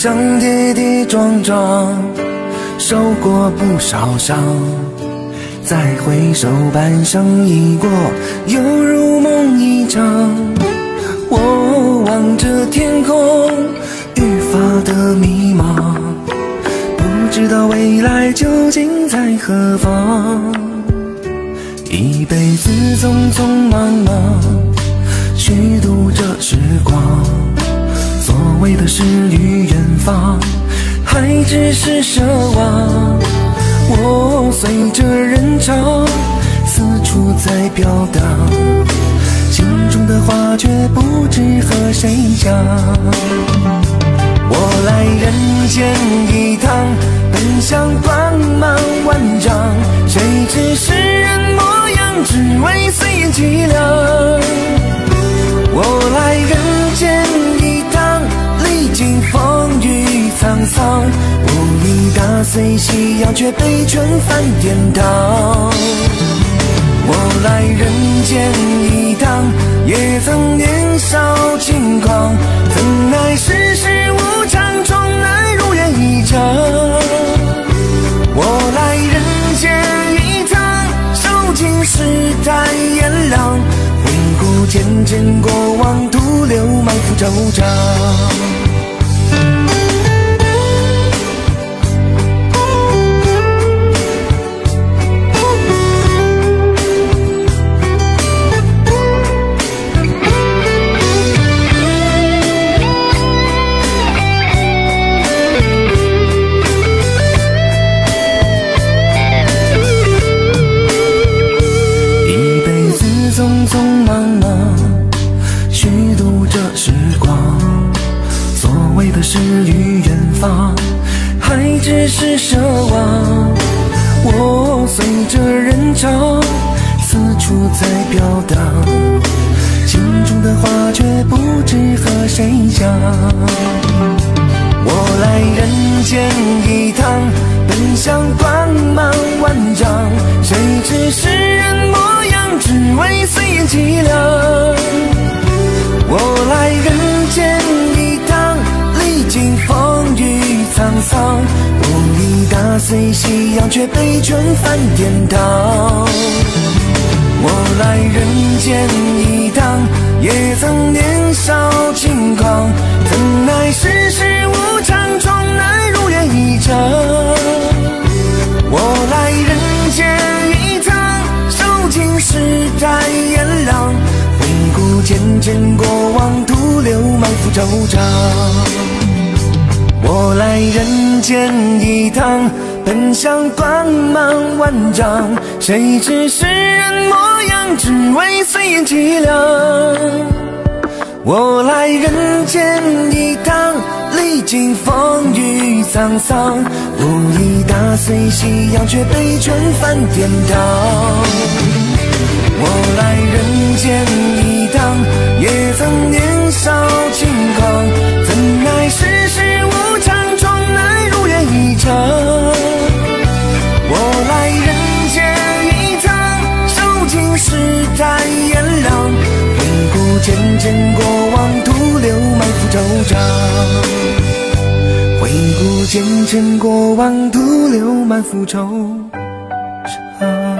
上跌跌撞撞，受过不少伤。再回首，半生已过，犹如梦一场。我望着天空，愈发的迷茫，不知道未来究竟在何方。一辈子匆匆忙忙，虚度着时光。方，还只是奢望。我随着人潮四处在飘荡，心中的话却不知和谁讲。我来人间一趟，本想光芒万丈，谁知世人模样，只为岁月凄凉。沧桑，不已打碎夕阳，却被劝返天堂。我来人间一趟，也曾年少轻狂，怎奈世事无常，终难如愿以偿。我来人间一趟，受尽世态炎凉，回顾前尘过往，徒留满腹惆怅。诗与远方，还只是奢望。我随着人潮四处在飘荡，心中的话却不知和谁讲。我来人间一趟，本想光芒万丈，谁知世人模样，只为岁月凄凉。雨沧桑，不已打碎夕阳，却被劝返天堂。我来人间一趟，也曾年少轻狂，怎奈世事无常，终难如愿以偿。我来人间一趟，受尽世态炎凉，回顾前尘过往，徒留满腹惆怅。我来人间一趟，本想光芒万丈，谁知世人模样，只为岁月凄凉。我来人间一趟，历经风雨沧桑，无意打碎夕阳，却被劝返天堂。我来人间一世态炎凉，回顾前尘过往，徒留满腹惆怅。回顾前尘过往，徒留满腹惆怅。